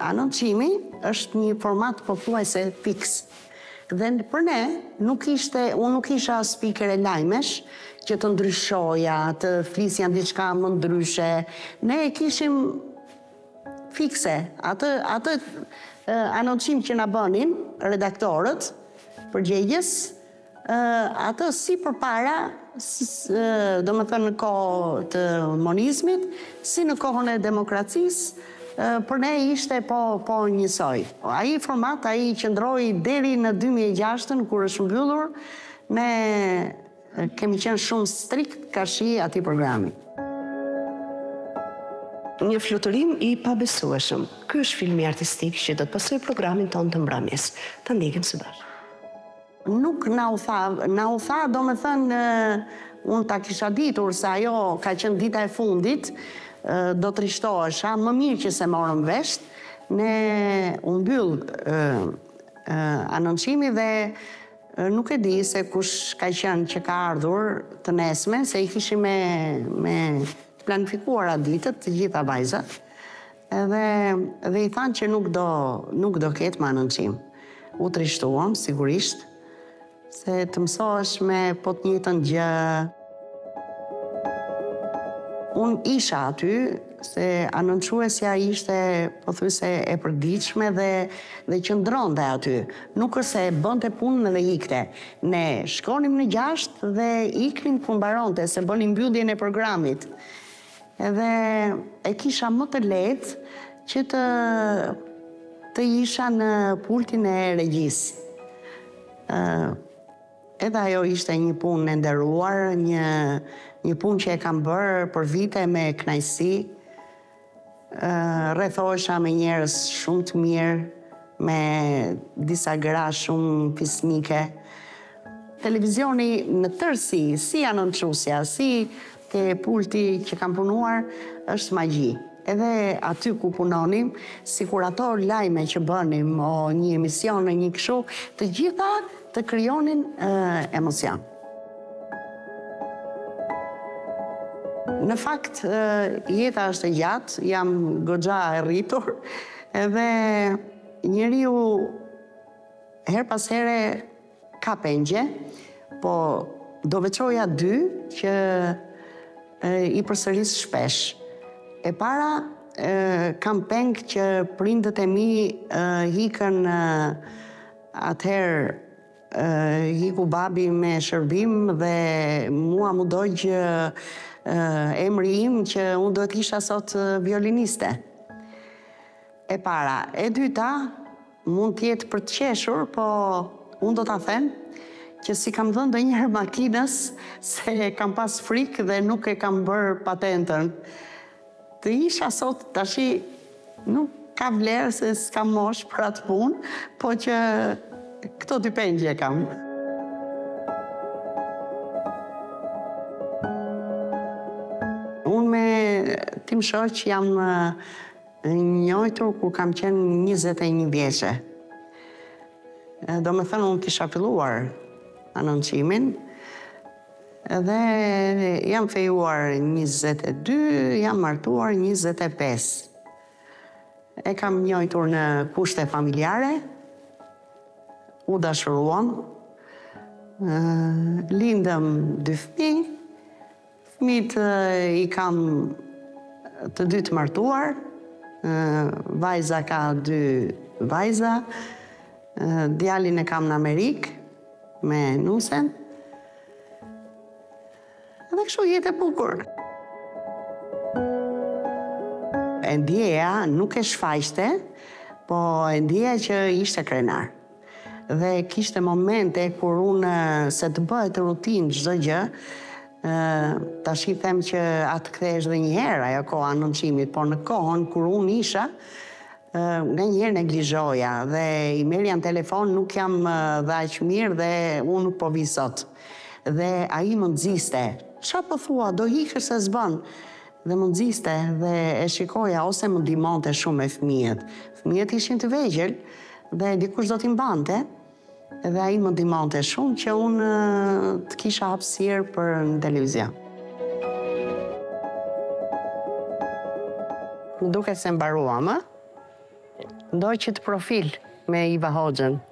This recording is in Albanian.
Anoncimi është një format pothuajse fiks dhe për ne nuk ishte, unë nuk isha spiker e lajmesh që të ndryshoja, të flisja diçka më ndryshe. Ne e kishim fikse atë atë anoncim që na bënin redaktorët, përgjegjës, ato si përpara, domethënë në kohë të monizmit, si në kohën e demokracisë, për ne ishte po po njësoj. Ai format ai qëndroi deri në dy mijë e gjashtën kur është mbyllur ne kemi qenë shumë strikt karshi atij programi. Një fluturim i pabesueshëm. Ky është filmi artistik që do të pasojë programin tonë të mbrëmjes. Ta ndjekim së bashku. Nuk na u tha, na u tha domethënë unë ta kisha ditur se ajo ka qenë dita e fundit, do trishtohesha, më mirë që s'e morëm vesh, ne u mbyll anoncimi dhe nuk e di se kush ka qenë që ka ardhur të nesërmen, se i kishim me të planifikuara ditët të gjitha vajzat. Edhe dhe i thanë që nuk do, nuk do ketë më anoncim. U trishtuam, sigurisht, se të mësohesh me po të njëjtën gjë. Unë isha aty, se anoncuesja ishte pothuajse e përditshme dhe, dhe qëndronte aty. Nuk është se e bënte punën dhe ikte. Ne shkonim në gjashtë dhe iknim kur mbaronte, se bënim mbylljen e programit. Edhe e kisha më të lehtë që të të isha në pultin e regjisë. Edhe ajo ishte një punë e nderuar, një një punë që e kam bërë për vite me kënaqësi. Rrethohesha me njerëz shumë të mirë, me disa gra shumë fisnike. Televizioni në tërësi, si anoncuesja, si te pulti që kam punuar, është magji. Edhe aty ku punonim, sikur ato lajme që bënim, o një emision, o një kështu, të gjitha të krijonin emocion. Në fakt, jeta është e gjatë, jam goxha e rritur, edhe njeriu herë pas here ka pengje, po do veçoja dy që i përsëris shpesh. E para, kam peng që prindët e mi ikën atëherë Iku babi me shërbim dhe mua m'u dogj emri im që unë duhet të isha sot violiniste. E para, e dyta, mund të jetë për të qeshur, po unë do ta them që s'i kam dhënë ndonjëherë makinës se kam pas frikë dhe nuk e kam bërë patentën. Të isha sot tashi nuk ka vlerë se s'kam moshë për atë punë, po që këto dy pengje kam. Unë me tim shoq jam njojtur kur kam qenë 21 vjeçe. Domethënë, unë kisha filluar anonçimin, Dhe jam fejuar njëzet e dy, jam martuar njëzet e pesë. E kam njojtur në kushte familjare, u dashuruam, lindëm dy fmi, fmit i kam të dy të martuar, vajza ka dy vajza, djalin e kam në Amerikë, Me nusen. Edhe kështu jetë e bukur. E ndjeja nuk e shfaqte, po e ndjeja që ishte krenar. Dhe kishte momente kur unë se të bëhet rutinë çdo gjë, Tashi them që ah të kthehesh dhe njëherë, ajo koha anonçimit, po në kohën kur unë isha, Nganjëherë neglizhoja dhe i merrja në telefon nuk jam dhe aq mirë dhe unë nuk po vij sot. Dhe ai më nxiste. Ça po thua, do ikësh se s'bën. Dhe më nxiste dhe e shikoja ose më ndihmonte shumë me fëmijët. Fëmijët ishin të vegjël dhe dikush do t'i mbante. Dhe ai më ndihmonte shumë që unë të kisha hapësirë për në televizion. Më duket se mbaruam, ë? Ndoqët Profil me Iva Hoxhën.